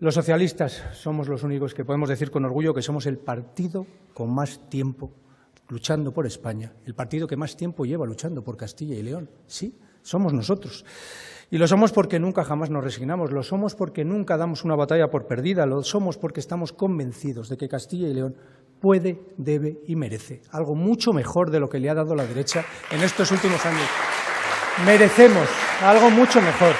Los socialistas somos los únicos que podemos decir con orgullo que somos el partido con más tiempo luchando por España, el partido que más tiempo lleva luchando por Castilla y León. Sí, somos nosotros. Y lo somos porque nunca jamás nos resignamos, lo somos porque nunca damos una batalla por perdida, lo somos porque estamos convencidos de que Castilla y León puede, debe y merece algo mucho mejor de lo que le ha dado la derecha en estos últimos años. Merecemos algo mucho mejor.